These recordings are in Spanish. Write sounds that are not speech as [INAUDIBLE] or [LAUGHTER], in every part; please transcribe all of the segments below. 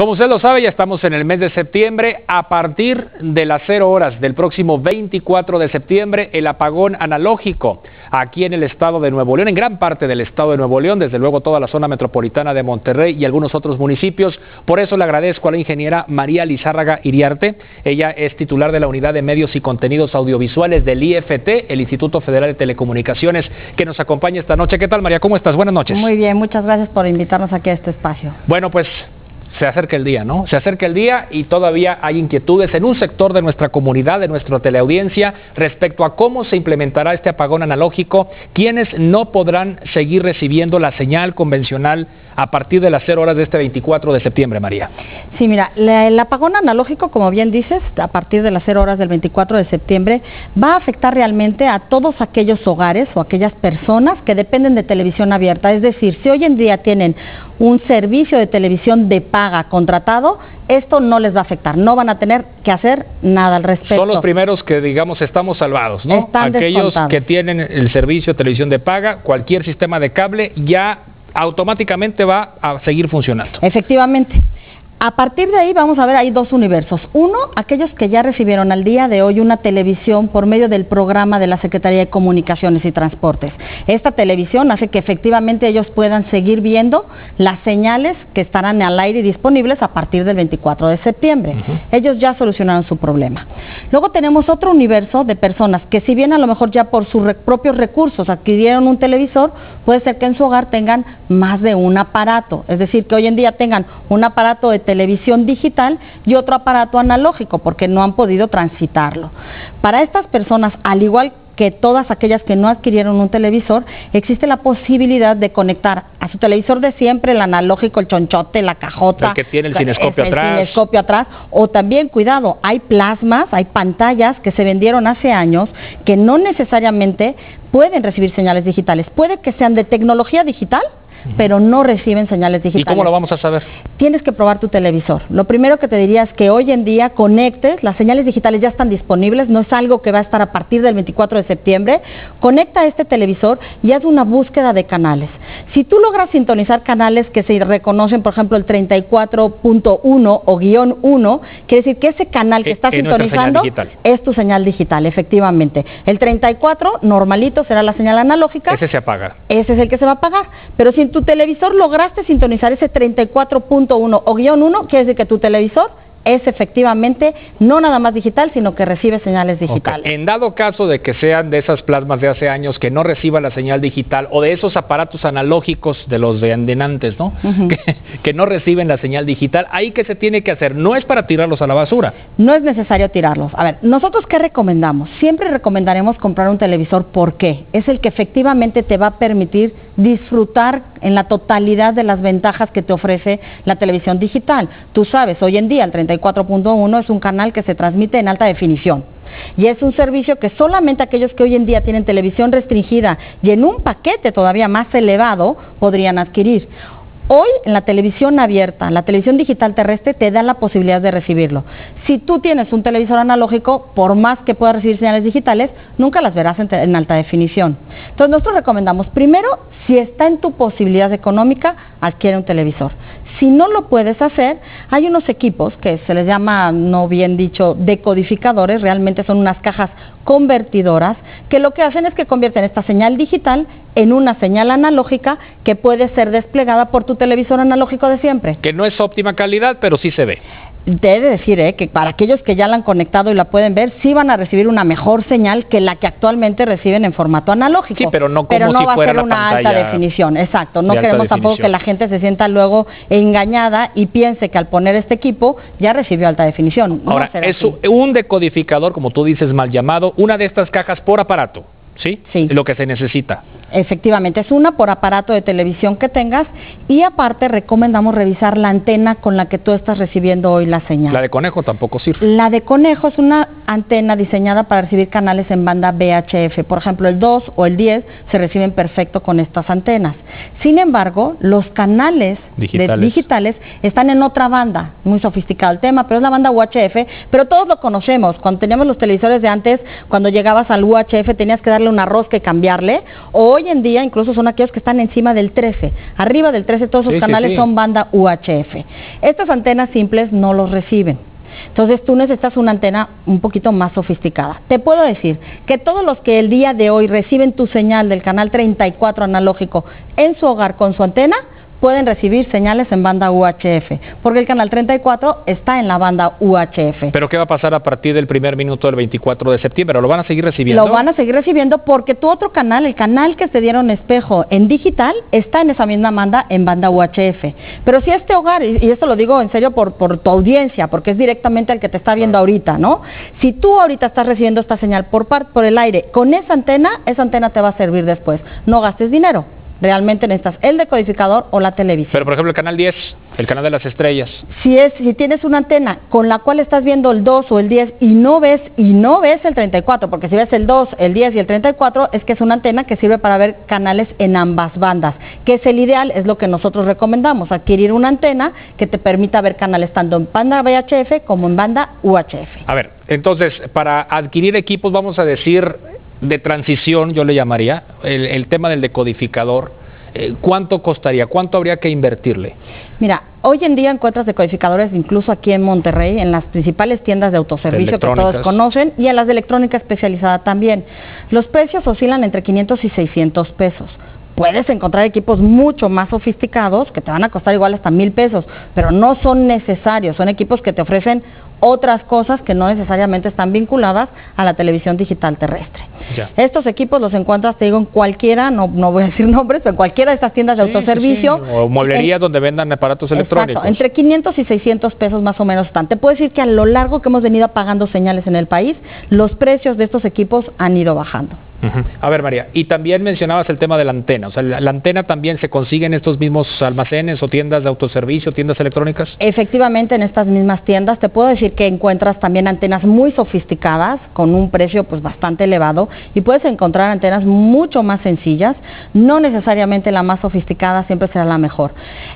Como usted lo sabe, ya estamos en el mes de septiembre. A partir de las 0 horas del próximo 24 de septiembre, el apagón analógico aquí en el estado de Nuevo León, en gran parte del estado de Nuevo León, desde luego toda la zona metropolitana de Monterrey y algunos otros municipios. Por eso le agradezco a la ingeniera María Lizárraga Iriarte. Ella es titular de la Unidad de Medios y Contenidos Audiovisuales del IFT, el Instituto Federal de Telecomunicaciones, que nos acompaña esta noche. ¿Qué tal, María? ¿Cómo estás? Buenas noches. Muy bien, muchas gracias por invitarnos aquí a este espacio. Bueno, pues se acerca el día, ¿no? Se acerca el día y todavía hay inquietudes en un sector de nuestra comunidad, de nuestra teleaudiencia, respecto a cómo se implementará este apagón analógico, quienes no podrán seguir recibiendo la señal convencional a partir de las 0 horas de este 24 de septiembre, María. Sí, mira, el apagón analógico, como bien dices, a partir de las 0 horas del 24 de septiembre, va a afectar realmente a todos aquellos hogares o aquellas personas que dependen de televisión abierta. Es decir, si hoy en día tienen un servicio de televisión de paga contratado, esto no les va a afectar, no van a tener que hacer nada al respecto. Son los primeros que, digamos, estamos salvados, ¿no? Aquellos que tienen el servicio de televisión de paga, cualquier sistema de cable ya automáticamente va a seguir funcionando. Efectivamente. A partir de ahí vamos a ver, hay dos universos. Uno, aquellos que ya recibieron al día de hoy una televisión por medio del programa de la Secretaría de Comunicaciones y Transportes. Esta televisión hace que efectivamente ellos puedan seguir viendo las señales que estarán al aire y disponibles a partir del 24 de septiembre. Ellos ya solucionaron su problema. Luego tenemos otro universo de personas que si bien a lo mejor ya por sus propios recursos adquirieron un televisor, puede ser que en su hogar tengan más de un aparato. Es decir, que hoy en día tengan un aparato de televisión digital y otro aparato analógico porque no han podido transitarlo. Para estas personas, al igual que todas aquellas que no adquirieron un televisor, existe la posibilidad de conectar a su televisor de siempre, el analógico, el chonchote, la cajota. El que tiene el cinescopio atrás. El cinescopio atrás. O también, cuidado, hay plasmas, hay pantallas que se vendieron hace años que no necesariamente pueden recibir señales digitales. Puede que sean de tecnología digital, pero no reciben señales digitales. ¿Y cómo lo vamos a saber? Tienes que probar tu televisor. Lo primero que te diría es que hoy en día conectes, las señales digitales ya están disponibles, no es algo que va a estar a partir del 24 de septiembre. Conecta este televisor y haz una búsqueda de canales. Si tú logras sintonizar canales que se reconocen, por ejemplo, el 34.1 o guion 1, quiere decir que ese canal que estás sintonizando es tu señal digital, efectivamente. El 34, normalito, será la señal analógica. Ese se apaga. Ese es el que se va a apagar. Pero si tu televisor lograste sintonizar ese 34.1 o guion 1, quiere decir que tu televisor es efectivamente no nada más digital, sino que recibe señales digitales. En dado caso de que sean de esas plasmas de hace años que no reciban la señal digital o de esos aparatos analógicos de los de andenantes, ¿no? [LAUGHS] que, no reciben la señal digital, ahí que se tiene que hacer, no es para tirarlos a la basura. No es necesario tirarlos. A ver, nosotros qué recomendamos? Siempre recomendaremos comprar un televisor, ¿por qué? Es el que efectivamente te va a permitir disfrutar en la totalidad de las ventajas que te ofrece la televisión digital. Tú sabes, hoy en día el 34.1 es un canal que se transmite en alta definición. Y es un servicio que solamente aquellos que hoy en día tienen televisión restringida y en un paquete todavía más elevado podrían adquirir. Hoy en la televisión abierta, la televisión digital terrestre te da la posibilidad de recibirlo. Si tú tienes un televisor analógico, por más que puedas recibir señales digitales, nunca las verás en, alta definición. Entonces nosotros recomendamos, primero, si está en tu posibilidad económica, adquiere un televisor. Si no lo puedes hacer, hay unos equipos que se les llama, no bien dicho, decodificadores, realmente son unas cajas convertidoras, que lo que hacen es que convierten esta señal digital en una señal analógica que puede ser desplegada por tu televisor analógico de siempre. Que no es óptima calidad, pero sí se ve debe decir eh, que para aquellos que ya la han conectado y la pueden ver, sí van a recibir una mejor señal que la que actualmente reciben en formato analógico. Sí, pero no como va a ser una alta definición, exacto. No queremos tampoco que la gente se sienta luego engañada y piense que al poner este equipo ya recibió alta definición. Ahora, es un decodificador, como tú dices, mal llamado, una de estas cajas por aparato. ¿Sí? Sí. Lo que se necesita. Efectivamente, es una por aparato de televisión que tengas y aparte recomendamos revisar la antena con la que tú estás recibiendo hoy la señal. La de conejo tampoco sirve. La de conejo es una antena diseñada para recibir canales en banda VHF. Por ejemplo, el 2 o el 10 se reciben perfecto con estas antenas. Sin embargo, los canales digitales, están en otra banda, muy sofisticado el tema, pero es la banda UHF, pero todos lo conocemos. Cuando teníamos los televisores de antes, cuando llegabas al UHF tenías que darle una rosca y cambiarle. O hoy en día incluso son aquellos que están encima del 13. Arriba del 13 todos sus canales son banda UHF. Estas antenas simples no los reciben. Entonces tú necesitas una antena un poquito más sofisticada. Te puedo decir que todos los que el día de hoy reciben tu señal del canal 34 analógico en su hogar con su antena, pueden recibir señales en banda UHF, porque el canal 34 está en la banda UHF. ¿Pero qué va a pasar a partir del primer minuto del 24 de septiembre? ¿Lo van a seguir recibiendo? Lo van a seguir recibiendo porque tu otro canal, el canal que se dieron espejo en digital, está en esa misma banda en banda UHF. Pero si este hogar, y esto lo digo en serio por, por tu audiencia, porque es directamente el que te está viendo ahorita, ¿no? Si tú ahorita estás recibiendo esta señal por, por el aire con esa antena, esa antena te va a servir después. No gastes dinero realmente necesitas el decodificador o la televisión. Pero por ejemplo el canal 10, el canal de las estrellas. Si es si tienes una antena con la cual estás viendo el 2 o el 10 y no ves y no ves el 34, porque si ves el 2, el 10 y el 34 es que es una antena que sirve para ver canales en ambas bandas, que es el ideal, es lo que nosotros recomendamos, adquirir una antena que te permita ver canales tanto en banda VHF como en banda UHF. A ver, entonces para adquirir equipos vamos a decir de transición, yo le llamaría, el, tema del decodificador, eh, ¿cuánto costaría? ¿Cuánto habría que invertirle? Mira, hoy en día encuentras decodificadores incluso aquí en Monterrey, en las principales tiendas de autoservicio que todos conocen y en las de electrónica especializada también. Los precios oscilan entre 500 y 600 pesos puedes encontrar equipos mucho más sofisticados que te van a costar igual hasta mil pesos, pero no son necesarios, son equipos que te ofrecen otras cosas que no necesariamente están vinculadas a la televisión digital terrestre. Estos equipos los encuentras, te digo, en cualquiera, no, no voy a decir [LAUGHS] nombres, pero en cualquiera de estas tiendas de autoservicio. O mueblería donde vendan aparatos electrónicos. Entre 500 y 600 pesos más o menos están. Te puedo decir que a lo largo que hemos venido apagando señales en el país, los precios de estos equipos han ido bajando. A ver, María, y también mencionabas el tema de la antena. O sea, la, antena también se consigue en estos mismos almacenes o tiendas de autoservicio, tiendas electrónicas. Efectivamente, en estas mismas tiendas. Te puedo decir que encuentras también antenas muy sofisticadas con un precio pues bastante elevado y puedes encontrar antenas mucho más sencillas. No necesariamente la más sofisticada siempre será la mejor.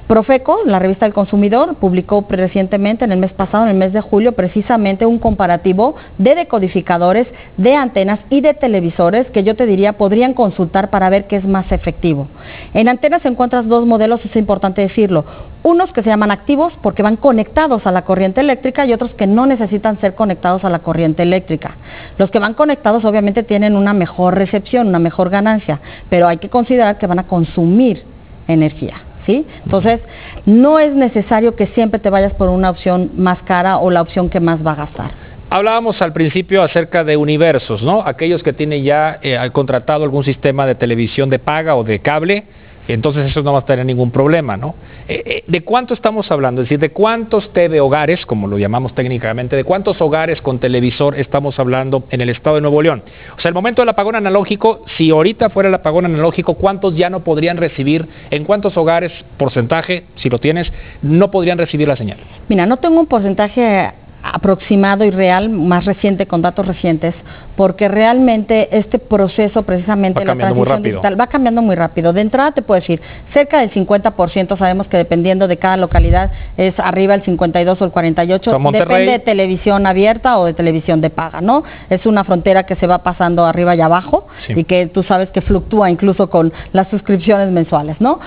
Profeco, la revista del consumidor, publicó recientemente en el mes pasado, en el mes de julio, precisamente un comparativo de decodificadores, de antenas y de televisores que yo te diría podrían consultar para ver qué es más efectivo. En antenas encuentras dos modelos, es importante decirlo. Unos que se llaman activos porque van conectados a la corriente eléctrica y otros que no necesitan ser conectados a la corriente eléctrica. Los que van conectados obviamente tienen una mejor recepción, una mejor ganancia, pero hay que considerar que van a consumir energía. ¿Sí? Entonces, no es necesario que siempre te vayas por una opción más cara o la opción que más va a gastar. Hablábamos al principio acerca de universos, ¿no? Aquellos que tienen ya eh, contratado algún sistema de televisión de paga o de cable, entonces eso no va a tener ningún problema, ¿no? Eh, eh, ¿De cuánto estamos hablando? Es decir, ¿de cuántos TV hogares, como lo llamamos técnicamente, de cuántos hogares con televisor estamos hablando en el estado de Nuevo León? O sea, el momento del apagón analógico, si ahorita fuera el apagón analógico, ¿cuántos ya no podrían recibir? ¿En cuántos hogares, porcentaje, si lo tienes, no podrían recibir la señal? Mira, no tengo un porcentaje aproximado y real, más reciente, con datos recientes, porque realmente este proceso precisamente de la transición digital va cambiando muy rápido. De entrada te puedo decir, cerca del 50%, sabemos que dependiendo de cada localidad es arriba el 52 o el 48, depende de televisión abierta o de televisión de paga, ¿no? Es una frontera que se va pasando arriba y abajo y que tú sabes que fluctúa incluso con las suscripciones mensuales, ¿no?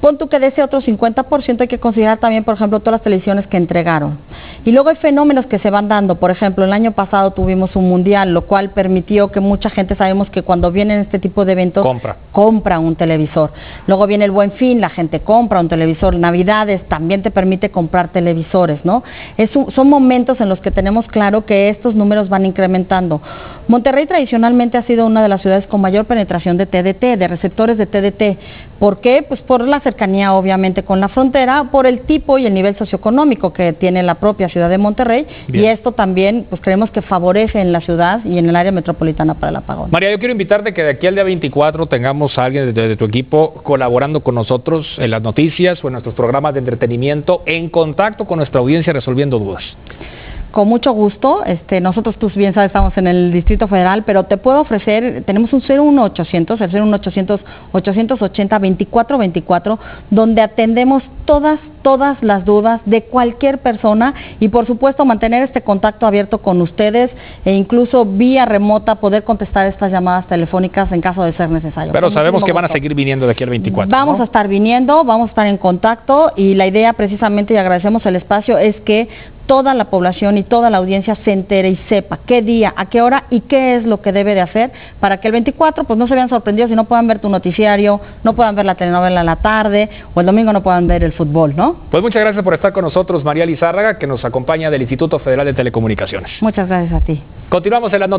Pon tú que de ese otro 50% hay que considerar también, por ejemplo, todas las televisiones que entregaron. Y luego hay fenómenos que se van dando. Por ejemplo, el año pasado tuvimos un mundial, lo cual permitió que mucha gente sabemos que cuando vienen este tipo de eventos compra, compra un televisor. Luego viene el Buen Fin, la gente compra un televisor. Navidades también te permite comprar televisores, ¿no? Es son momentos en los que tenemos claro que estos números van incrementando. Monterrey tradicionalmente ha sido una de las ciudades con mayor penetración de TDT, de receptores de TDT. ¿Por qué? Pues por las cercanía obviamente con la frontera, por el tipo y el nivel socioeconómico que tiene la propia ciudad de Monterrey y esto también pues creemos que favorece en la ciudad y en el área metropolitana para el apagón. María, yo quiero invitarte que de aquí al día 24 tengamos a alguien de, de tu equipo colaborando con nosotros en las noticias o en nuestros programas de entretenimiento en contacto con nuestra audiencia resolviendo dudas. Con mucho gusto. Este, nosotros, tú bien sabes, estamos en el Distrito Federal, pero te puedo ofrecer, tenemos un 01800, el 01800 880 2424, donde atendemos todas, todas las dudas de cualquier persona y, por supuesto, mantener este contacto abierto con ustedes e incluso vía remota poder contestar estas llamadas telefónicas en caso de ser necesario. Pero sabemos que van a seguir viniendo de aquí al 24. Vamos ¿no? a estar viniendo, vamos a estar en contacto y la idea precisamente, y agradecemos el espacio, es que toda la población y toda la audiencia se entere y sepa qué día, a qué hora y qué es lo que debe de hacer para que el 24 pues no se vean sorprendidos y no puedan ver tu noticiario, no puedan ver la telenovela en la tarde o el domingo no puedan ver el fútbol, ¿no? Pues muchas gracias por estar con nosotros, María Lizárraga, que nos acompaña del Instituto Federal de Telecomunicaciones. Muchas gracias a ti. Continuamos en las noticias.